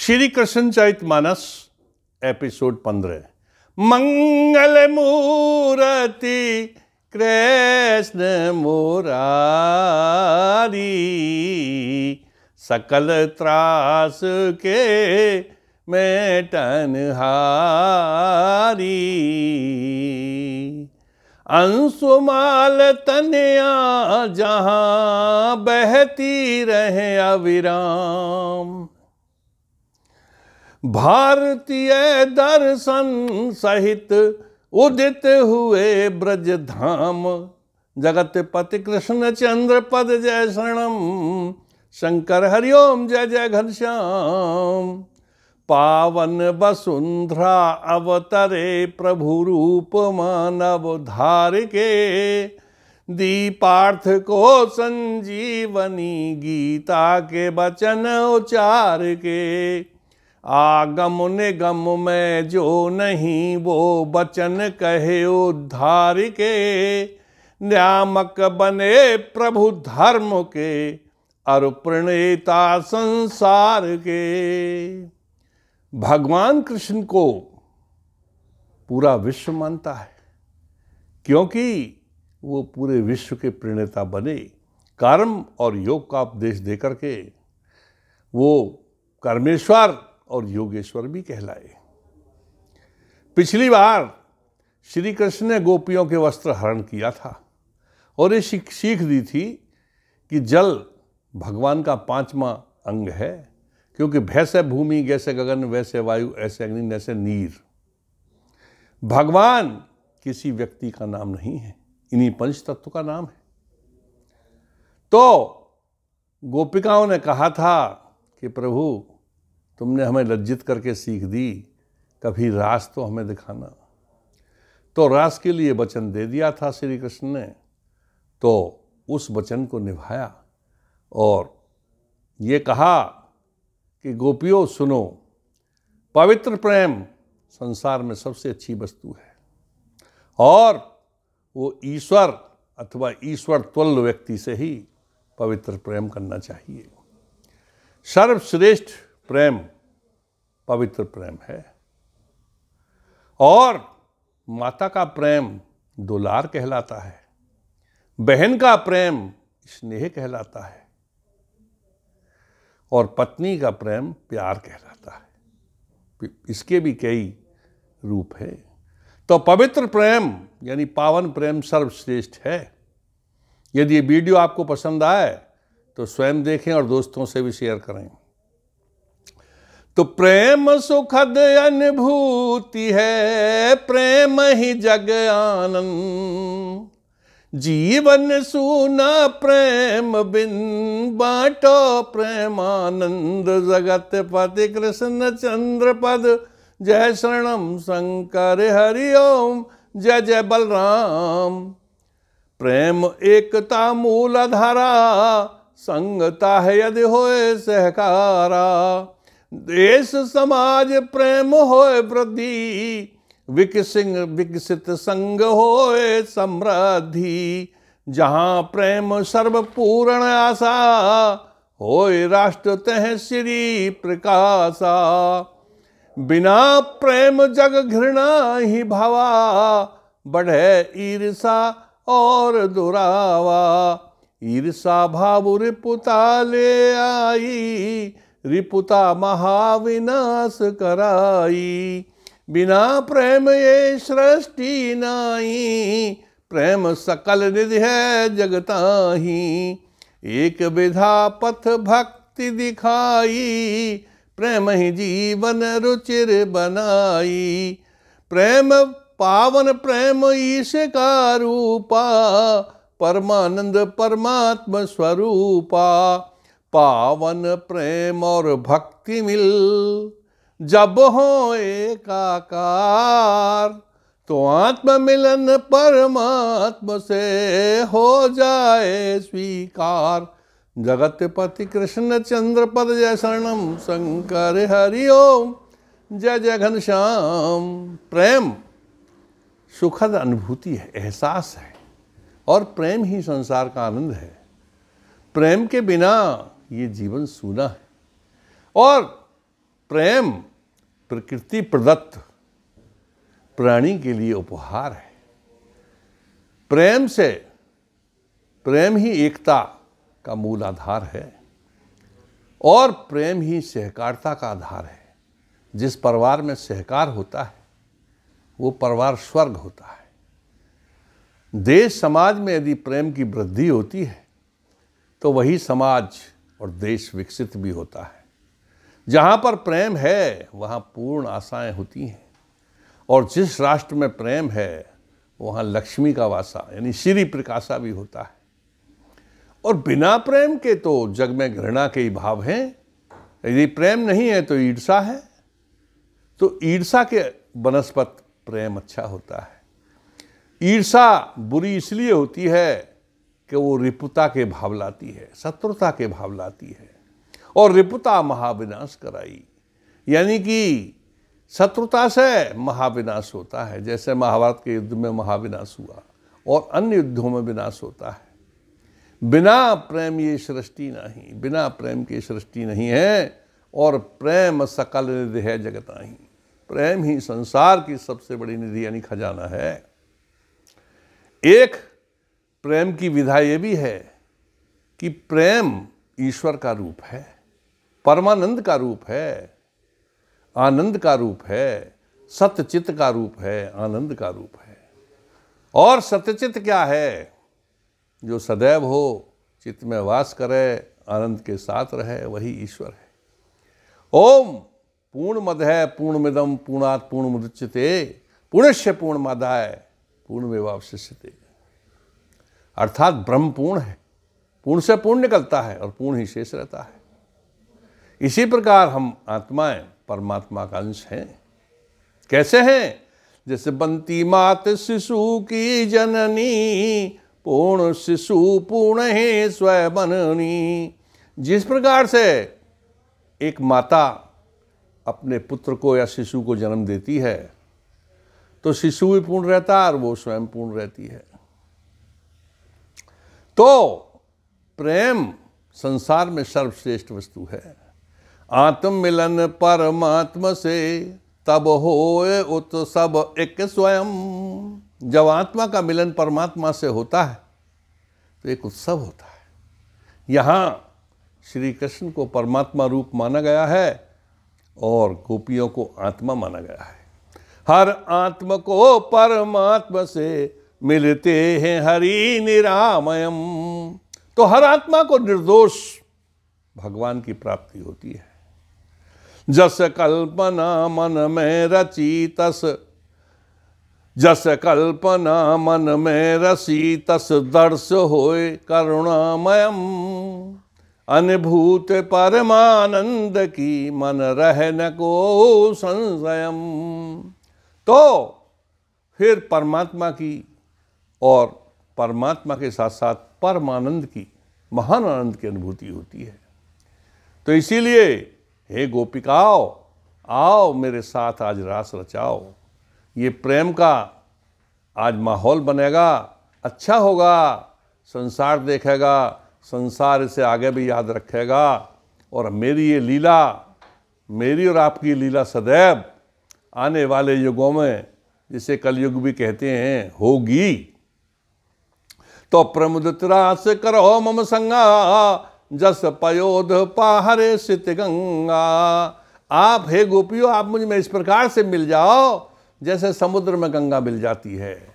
श्री कृष्ण चैत मानस, एपिसोड पंद्रह। मंगल मूर्ति, कृष्ण मुरारी। सकल त्रास के मेटन हारी। अंशुमाल तनया जहाँ बहती रहे अविराम। भारतीय दर्शन सहित उदित हुए ब्रज धाम जगत पति कृष्ण चंद्र पद जय शरणम। शंकर हरिओम जय जय घनश्याम पावन वसुंधरा अवतरे प्रभु रूप मानव धार के दीपार्थ को संजीवनी गीता के वचन उचार के आगम निगम में जो नहीं, वो बचन कहे उद्धार के। न्यामक बने प्रभु धर्म के और प्रणेता संसार के। भगवान कृष्ण को पूरा विश्व मानता है, क्योंकि वो पूरे विश्व के प्रणेता बने। कर्म और योग का उपदेश देकर के वो कर्मेश्वर और योगेश्वर भी कहलाए। पिछली बार श्री कृष्ण ने गोपियों के वस्त्र हरण किया था और ये सीख दी थी कि जल भगवान का पांचवा अंग है, क्योंकि भैसे भूमि, जैसे गगन, वैसे वायु, ऐसे अग्नि जैसे नीर। भगवान किसी व्यक्ति का नाम नहीं है, इन्हीं पंच तत्व का नाम है। तो गोपिकाओं ने कहा था कि प्रभु तुमने हमें लज्जित करके सीख दी, कभी रास तो हमें दिखाना। तो रास के लिए वचन दे दिया था श्री कृष्ण ने तो उस वचन को निभाया और ये कहा कि, गोपियों, सुनो, पवित्र प्रेम संसार में सबसे अच्छी वस्तु है। और वो ईश्वर अथवा ईश्वर तुल्य व्यक्ति से ही पवित्र प्रेम करना चाहिए। सर्वश्रेष्ठ प्रेम, पवित्र प्रेम है। और माता का प्रेम दुलार कहलाता है, बहन का प्रेम स्नेह कहलाता है, और पत्नी का प्रेम प्यार कहलाता है। इसके भी कई रूप है। तो पवित्र प्रेम, यानी पावन प्रेम सर्वश्रेष्ठ है। यदि ये वीडियो आपको पसंद आए तो स्वयं देखें और दोस्तों से भी शेयर करें। तो प्रेम सुखद अनुभूति है, प्रेम ही जग आनंद। जीवन सुना प्रेम बिन, बाटो प्रेमानंद। जगत पति कृष्ण चंद्र पद, जय शरणम शंकर हरिओम जय जय बलराम। प्रेम एकता मूल धारा संगता है यदि होए सहकारा। देश, समाज, प्रेम होए वृद्धि, विकसिंग, विकसित संग होए समृद्धि। जहाँ प्रेम सर्वपूर्ण आशा होए राष्ट्र तह श्री प्रकाशा। बिना प्रेम जग घृणा ही भावा, बढ़े ईर्षा और दुरावा। ईर्षा भावुर रिपुता ले आई रिपुता महाविनाश कराई। बिना प्रेम ये सृष्टि नाई प्रेम सकल निधि है जगता ही एक विधा पथ भक्ति दिखाई, प्रेम ही जीवन रुचिर बनाई। प्रेम, पावन प्रेम ईश का रूपा, परमानंद परमात्म स्वरूपा। पावन प्रेम और भक्ति मिल। जब हो एकाकार तो आत्म मिलन परमात्म से हो जाए स्वीकार। जगत पति कृष्ण चंद्र पद जय शरणम, शंकर हरिओम जय जय घनश्याम प्रेम, सुखद अनुभूति है, एहसास है, और प्रेम ही संसार का आनंद है। प्रेम के बिना ये जीवन सूना है। और प्रेम प्रकृति प्रदत्त प्राणी के लिए उपहार है। प्रेम से प्रेम ही एकता का मूल आधार है और प्रेम ही सहकारिता का आधार है। जिस परिवार में सहकार होता है, वो परिवार स्वर्ग होता है। देश समाज में यदि प्रेम की वृद्धि होती है तो वही समाज और देश विकसित भी होता है। जहाँ पर प्रेम है, वहाँ पूर्ण आशाएँ होती हैं। और जिस राष्ट्र में प्रेम है, वहाँ लक्ष्मी का वासा, यानी श्री प्रकाशा भी होता है। और बिना प्रेम के तो जग में घृणा के ही भाव हैं। यदि प्रेम नहीं है तो ईर्षा है। तो ईर्षा के बनस्पत प्रेम अच्छा होता है। ईर्षा बुरी इसलिए होती है कि वो रिपुता के भाव लाती है, शत्रुता के भाव लाती है। और रिपुता महाविनाश कराई। यानी कि शत्रुता से महाविनाश होता है, जैसे महाभारत के युद्ध में महाविनाश हुआ और अन्य युद्धों में विनाश होता है। बिना प्रेम ये सृष्टि नहीं, बिना प्रेम की सृष्टि नहीं है और प्रेम सकल निधि है जगत नहीं। प्रेम ही संसार की सबसे बड़ी निधि यानी खजाना है। एक प्रेम की विधा ये भी है कि प्रेम ईश्वर का रूप है, परमानंद का रूप है, आनंद का रूप है, सत्यचित का रूप है, आनंद का रूप है। और सत्यचित क्या है? जो सदैव हो, चित्त में वास करे, आनंद के साथ रहे, वही ईश्वर है। ओम पूर्ण मद है पूर्ण मिदम पूर्णात पूर्ण मुदच्यते पुण्य पूर्ण मदाय पूर्ण विवावशिष्यते अर्थात ब्रह्म पूर्ण है। पूर्ण से पूर्ण निकलता है और पूर्ण ही शेष रहता है। इसी प्रकार हम आत्माएँ परमात्मा का अंश हैं। कैसे हैं? जैसे बंती मात शिशु की जननी, पूर्ण शिशु पूर्ण है स्वयं जिस प्रकार से एक माता अपने पुत्र को या शिशु को जन्म देती है तो शिशु भी पूर्ण रहता है और वो स्वयं पूर्ण रहती है। तो प्रेम संसार में सर्वश्रेष्ठ वस्तु है। आत्म मिलन परमात्मा से तब हो उत सब एक स्वयं। जब आत्मा का मिलन परमात्मा से होता है तो एक उत्सव होता है। यहाँ श्री कृष्ण को परमात्मा रूप माना गया है और गोपियों को आत्मा माना गया है। हर आत्मा को परमात्मा से मिलते हैं हरि निरामयम। तो हर आत्मा को निर्दोष भगवान की प्राप्ति होती है। जस कल्पना मन में रची तस जस कल्पना मन में रसी तस दर्श होए करुणामयम। अनुभूत परमानंद की मन रह न को संशयम। तो फिर परमात्मा की और परमात्मा के साथ साथ परमानंद की, महान आनंद की अनुभूति होती है। तो इसीलिए, हे गोपिकाओ, आओ मेरे साथ आज रास रचाओ। ये प्रेम का आज माहौल बनेगा अच्छा होगा, संसार देखेगा, संसार इसे आगे भी याद रखेगा। और मेरी ये लीला, मेरी और आपकी लीला सदैव आने वाले युगों में, जिसे कलयुग भी कहते हैं, होगी। तो प्रमुद्रास करो मम संगा, जस पयोध पाहरे सित गंगा। आप, हे गोपियों, आप मुझमें इस प्रकार से मिल जाओ, जैसे समुद्र में गंगा मिल जाती है।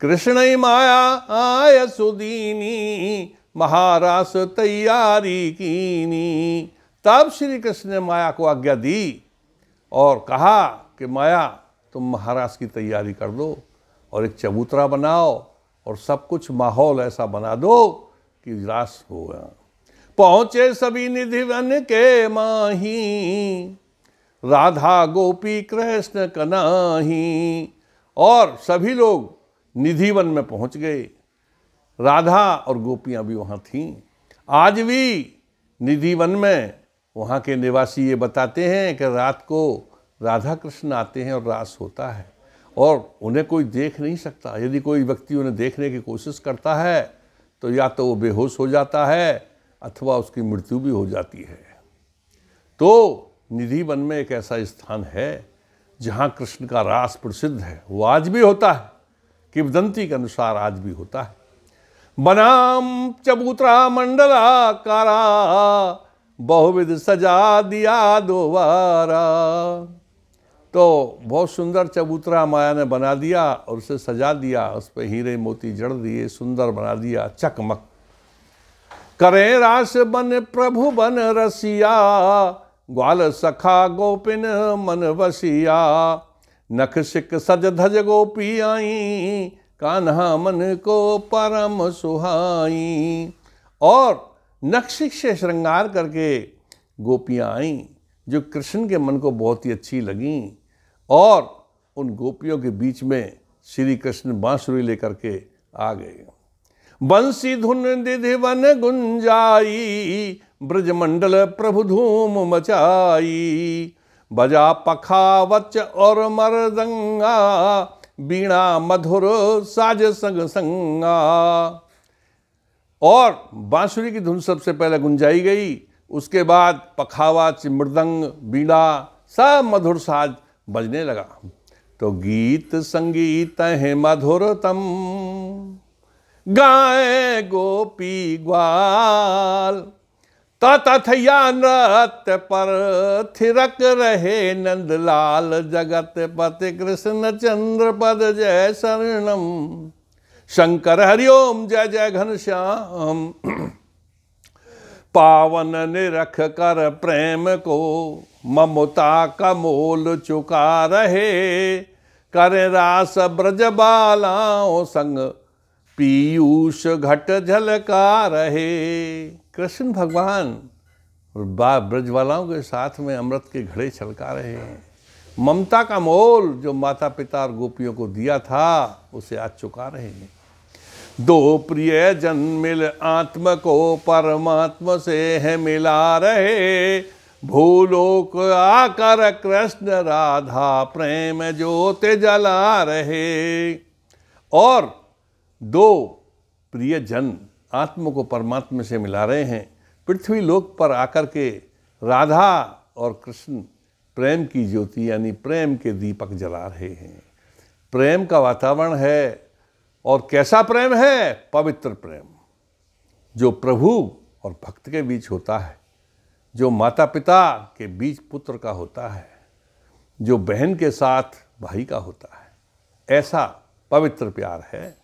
कृष्ण ही माया आय सुदीनी, महारास तैयारी कीनी। तब श्री कृष्ण ने माया को आज्ञा दी और कहा कि माया, तुम महाराज की तैयारी कर दो और एक चबूतरा बनाओ और सब कुछ माहौल ऐसा बना दो कि रास हो गया। पहुँचे सभी निधि वन के माही, राधा गोपी कृष्ण कनाही और सभी लोग निधिवन में पहुँच गए। राधा और गोपियाँ भी वहाँ थीं। आज भी निधिवन में वहाँ के निवासी ये बताते हैं कि रात को राधा कृष्ण आते हैं और रास होता है। और उन्हें कोई देख नहीं सकता। यदि कोई व्यक्ति उन्हें देखने की कोशिश करता है तो या तो वो बेहोश हो जाता है, अथवा उसकी मृत्यु भी हो जाती है। तो निधि वन में एक ऐसा स्थान है, जहाँ कृष्ण का रास प्रसिद्ध है। वो आज भी होता है, किवदंती के अनुसार आज भी होता है। बनाम चबूतरा मंडलाकारा बहुविध सजा दिया दोबारा। तो बहुत सुंदर चबूतरा माया ने बना दिया और उसे सजा दिया, उस पर हीरे मोती जड़ दिए, सुंदर बना दिया, चकमक। करे रास बन प्रभु बन रसिया, ग्वाल सखा गोपिन मन वसिया। नख सिक सज धज गोपी आई, कान्हा मन को परम सुहाई। और नक्शिक से श्रृंगार करके गोपियाँ आईं, जो कृष्ण के मन को बहुत ही अच्छी लगीं। और उन गोपियों के बीच में श्री कृष्ण बांसुरी लेकर के आ गए। बंसी धुन दिधि वन गुंजाई, ब्रजमंडल प्रभु धूम मचाई, बजा पखावच और मरदंगा, बीणा मधुर साज संग संगा। और बांसुरी की धुन सबसे पहले गुंजाई गई, उसके बाद पखावच, मृदंग, बीणा, सब मधुर साज बजने लगा। तो गीत संगीत है मधुरतम। गाए गोपी ग्वाल। तथया नृत्य पर थिरक रहे नंदलाल। जगत पति कृष्ण चंद्र पद जय शरणम। शंकर हरिओम जय जय घनश्याम पावन निरख कर प्रेम को ममता का मोल चुका रहे। कर रास ब्रज बालाओं संग पीयूष घट झलका रहे। कृष्ण भगवान ब्रजवालाओं के साथ में अमृत के घड़े छलका रहे हैं। ममता का मोल जो माता पिता और गोपियों को दिया था, उसे आज चुका रहे हैं। दो प्रिय जन मिल आत्म को परमात्मा से है मिला रहे। भूलोक आकर कृष्ण राधा प्रेम ज्योत जला रहे। और दो प्रिय जन आत्म को परमात्मा से मिला रहे हैं। पृथ्वी लोक पर आकर के राधा और कृष्ण प्रेम की ज्योति यानी प्रेम के दीपक जला रहे हैं। प्रेम का वातावरण है और कैसा प्रेम है? पवित्र प्रेम, जो प्रभु और भक्त के बीच होता है। जो माता पिता के बीच पुत्र का होता है, जो बहन के साथ भाई का होता है, ऐसा पवित्र प्यार है।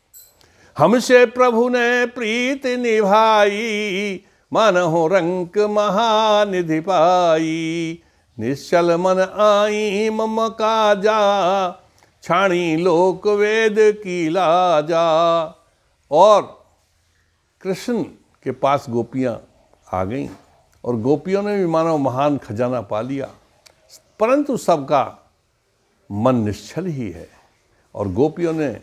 हमसे प्रभु ने प्रीत निभाई मन हो रंक महानिधि पाई। निश्चल मन आई मम का जा छाणी लोक वेद की लाजा। और कृष्ण के पास गोपियाँ आ गईं। और गोपियों ने भी मानो महान खजाना पा लिया। परंतु सबका मन निश्चल ही है और गोपियों ने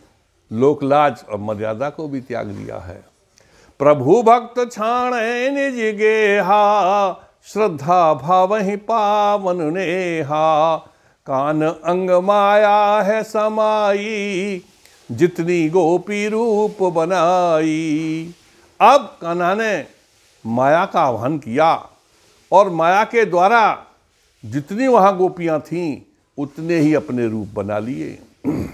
लोकलाज और मर्यादा को भी त्याग दिया है। प्रभु भक्त छाण निज गेहा, श्रद्धा भाव ही पावन नेहा। कान अंग माया है समाई, जितनी गोपी रूप बनाई। अब कान्हा ने माया का आह्वान किया और माया के द्वारा जितनी वहाँ गोपियाँ थीं, उतने ही अपने रूप बना लिए।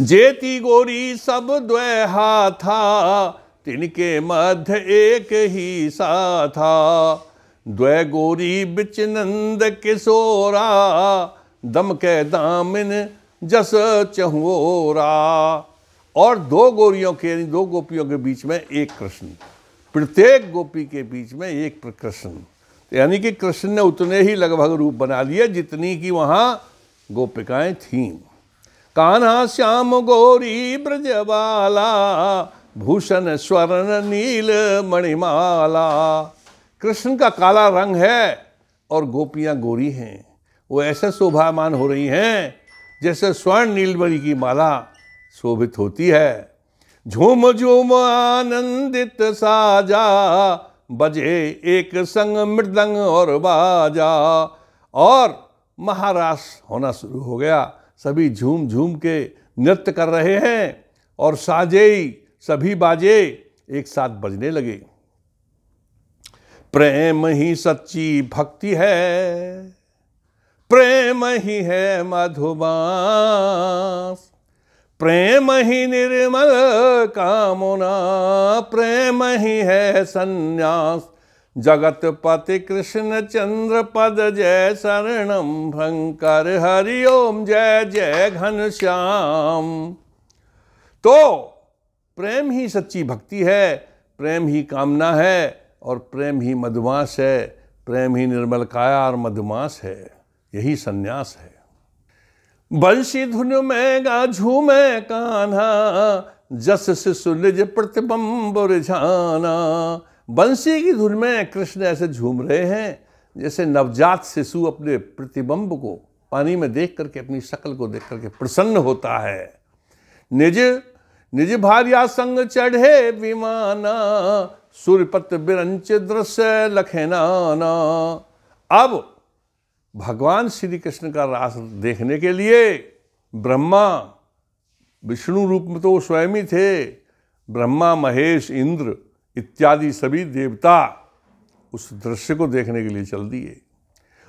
जेती गोरी सब द्वैहा था, तिनके मध्य एक ही सा था। द्वै गोरी बिच नंद किशोरा, दम के दामिन जस चहुरा और दो गोरियों के, दो गोपियों के बीच में एक कृष्ण प्रत्येक गोपी के बीच में एक कृष्ण यानी कि कृष्ण ने उतने ही लगभग रूप बना लिए जितनी की वहाँ गोपिकाएँ थीं। कान्हा श्याम गौरी ब्रजबाला भूषण स्वर्ण नील मणिमाला। कृष्ण का काला रंग है और गोपियाँ गोरी हैं। वो ऐसे शोभामान हो रही हैं जैसे स्वर्ण नीलमणि की माला शोभित होती है। झूम झूम आनंदित साजा, बजे एक संग मृदंग और बाजा। और महारास होना शुरू हो गया। सभी झूम झूम के नृत्य कर रहे हैं और साजे सभी बाजे एक साथ बजने लगे। प्रेम ही सच्ची भक्ति है, प्रेम ही है मधुबास प्रेम ही निर्मल कामना, प्रेम ही है संन्यास। जगत पति कृष्ण चंद्र पद जय शरणम भंकर हरिओम जय जय घन श्याम। तो प्रेम ही सच्ची भक्ति है, प्रेम ही कामना है और प्रेम ही मधुमास है, प्रेम ही निर्मल काया और मधुमास है, यही सन्यास है। बंशी धुन में गा झूमे कान्हा, जस से सुलझ प्रतिबंब रिझाना बंसी की धुन में कृष्ण ऐसे झूम रहे हैं, जैसे नवजात शिशु अपने प्रतिबंब को पानी में देख करके, अपनी शक्ल को देख करके प्रसन्न होता है। निज निज भार्या संग चढ़े विमाना, सूर्यपत बिरंच दृश्य लखेनाना अब भगवान श्री कृष्ण का रास देखने के लिए ब्रह्मा विष्णु रूप में तो स्वयं ही थे, ब्रह्मा, महेश, इंद्र इत्यादि सभी देवता उस दृश्य को देखने के लिए चल दिए।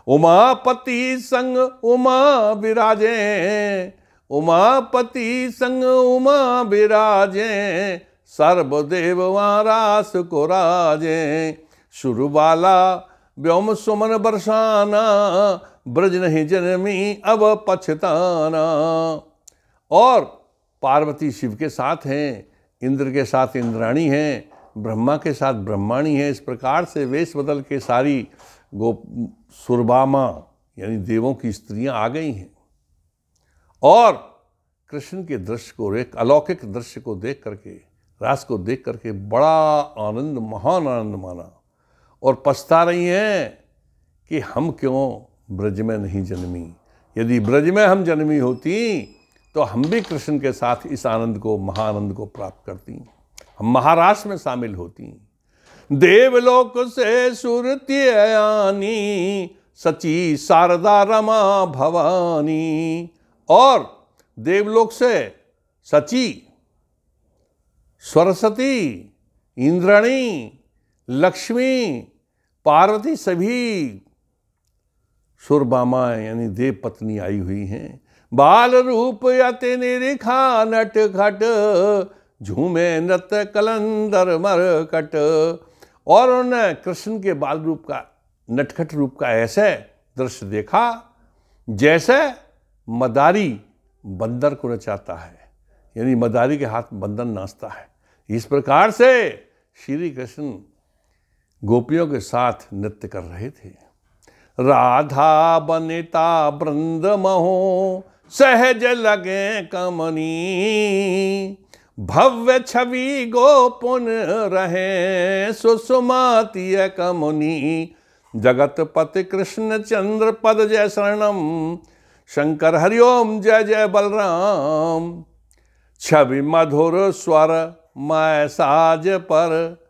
उमापति संग उमा विराजे उमापति संग उमा विराजे सर्वदेव वारास को राजे शुरुबाला व्योम सुमन बरसाना, ब्रज नहीं जनमी, अब पछताना। और पार्वती शिव के साथ हैं, इंद्र के साथ इंद्राणी हैं, ब्रह्मा के साथ ब्रह्माणी है। इस प्रकार से वेश बदल के सारी गो सुरबामा, यानी देवों की स्त्रियाँ आ गई हैं। और कृष्ण के दृश्य को एक अलौकिक दृश्य को देख करके, रास को देख करके बड़ा आनंद, महान आनंद माना। और पछता रही हैं कि हम क्यों ब्रज में नहीं जन्मी। यदि ब्रज में हम जन्मी होती तो हम भी कृष्ण के साथ इस आनंद को, महानंद को प्राप्त करती। हम महाराष्ट्र में शामिल होती। देवलोक से सुरती आनी, सची शारदा रमा भवानी। और देवलोक से सची, सरस्वती, इंद्रणी लक्ष्मी, पार्वती सभी सुरबामा यानी देव पत्नी आई हुई हैं। बाल रूप यति निरिखा, नट घट, झूमे नृत्य कलंदर मर कट और उन्होंने कृष्ण के बाल रूप का, नटखट रूप का ऐसे दृश्य देखा, जैसे मदारी बंदर को नचाता है। यानी मदारी के हाथ बंदर नाचता है। इस प्रकार से श्री कृष्ण गोपियों के साथ नृत्य कर रहे थे। राधा बनिता वृंद महो, सहज लगे कमनी। भव्य छवि गोपुन रहे, सुसुमातीय कमुनि। जगत पति कृष्ण चंद्र पद जय शरणम, शंकर हरिओम जय जय बलराम। छवि मधुर स्वर, मैं साज पर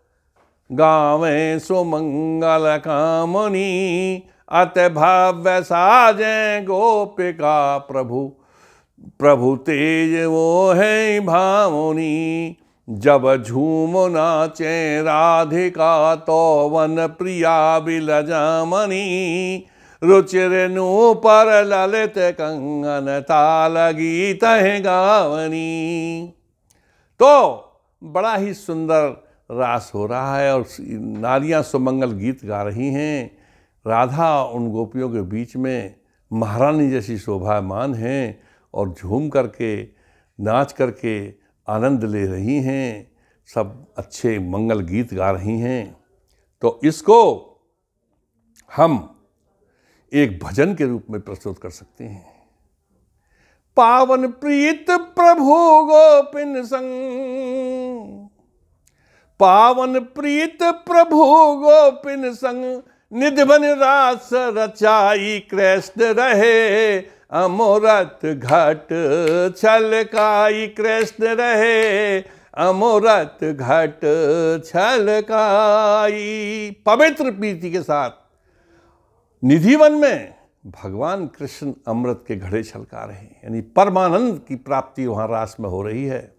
गावे सुमंगल कामनी, अत भव्य साजे गोपिका प्रभु। प्रभु तेज वो है भामुनी, जब झूम नाचे राधिका तो वन प्रिया बिलजामनी रुचिर नू पर ललित कंगन ताल गीत गावनी। तो बड़ा ही सुंदर रास हो रहा है और नारियाँ सुमंगल गीत गा रही हैं। राधा उन गोपियों के बीच में महारानी जैसी शोभामान हैं और झूम करके, नाच करके आनंद ले रही हैं। सब अच्छे मंगल गीत गा रही हैं। तो इसको हम एक भजन के रूप में प्रस्तुत कर सकते हैं। पावन प्रीत प्रभु गोपिन संग पावन प्रीत प्रभु गोपिन संग निधन रास रचाई कृष्ण रहे अमोरत घट छलकाई कृष्ण रहे अमोरत घट छलकाई। पवित्र प्रीति के साथ निधिवन में भगवान कृष्ण अमृत के घड़े छलका रहे हैं। यानी परमानंद की प्राप्ति वहाँ रास में हो रही है।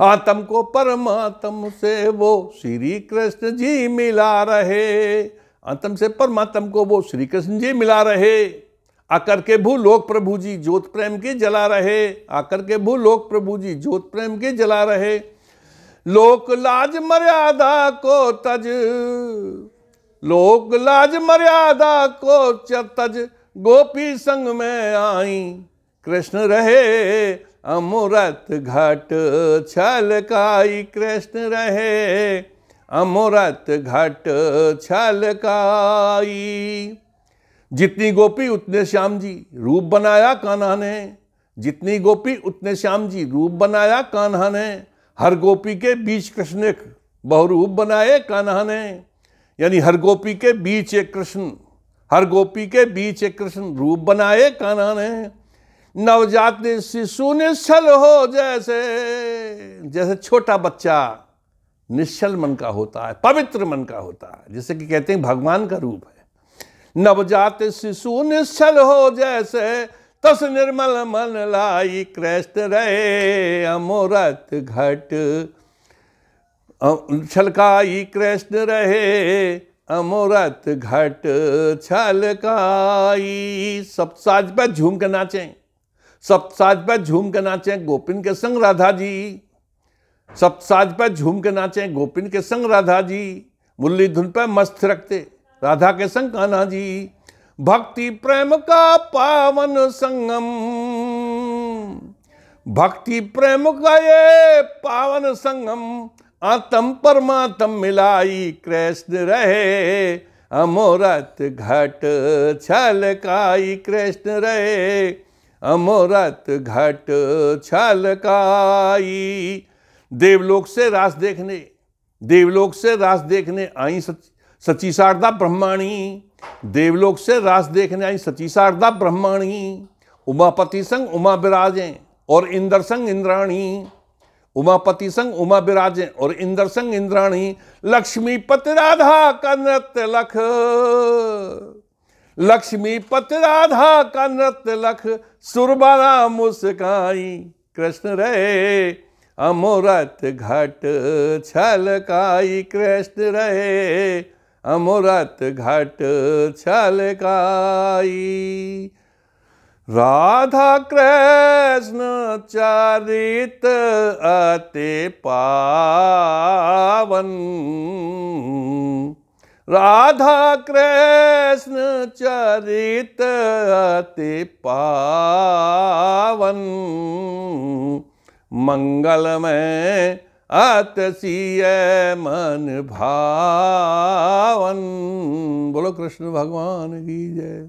आत्म को परमात्म से वो श्री कृष्ण जी मिला रहे। आत्म से परमात्म को वो श्री कृष्ण जी मिला रहे। आकर के भू लोक प्रभु जी ज्योत प्रेम के जला रहे। आकर के भू लोक प्रभु जी ज्योत प्रेम के जला रहे। लोक लाज मर्यादा को तज। लोक लाज मर्यादा को तज गोपी संग में आई। कृष्ण रहे। अमूरत घट छलकाई कृष्ण रहे। अमूरत घट छलकाई जितनी गोपी उतने श्याम जी रूप बनाया कान्हा ने जितनी गोपी उतने श्याम जी रूप बनाया कान्हा ने हर गोपी के बीच कृष्ण एक बहुरूप बनाए कान्हा ने यानी हर गोपी के बीच एक कृष्ण, हर गोपी के बीच एक कृष्ण रूप बनाए कान्हा ने नवजात शिशु निश्चल हो जैसे जैसे छोटा बच्चा निश्चल मन का होता है, पवित्र मन का होता है, जैसे कि कहते हैं भगवान का रूप है। नवजात शिशु निश्चल हो जैसे, तस निर्मल मन लाई कृष्ण रहे अमोरत घट। छलकाई कृष्ण रहे अमोरत घट, छलकाई। सब साज पर झूम के नाचें। सब साज पर झूम के नाचें गोपिन के संग राधा जी। सब साज पर झूम के नाचें गोपिन के संग राधा जी। मुरली धुन पर मस्त रखते राधा के संग कान्हा जी। भक्ति प्रेम का पावन संगम। भक्ति प्रेम का ये पावन संगम। आतम परमात्म मिलाई कृष्ण रहे। अमोरत घट छलकाई कृष्ण रहे। अमोरत घट छलकाई देवलोक से रास देखने, देवलोक से रास देखने आई सच, सची शारदा ब्रह्माणी। देवलोक से रास देखने आई सची शारदा ब्रह्माणी। उमापति संग उमा विराजें और इंद्र संग इंद्राणी। उमापति संग उमा विराजें और इंद्र संग इंद्राणी। लक्ष्मी पति राधा का नृत्य लख। लक्ष्मी पति राधा का नृत्य लख सुरबारा मुस्काई। कृष्ण रहे अमोरत घट छलकाई। कृष्ण रहे अमोरत घट छलकाई। राधा कृष्ण चरित अति पावन। राधा कृष्ण चरित अति पावन। मंगलमय अतसीय मन भावन। बोलो कृष्ण भगवान की जय।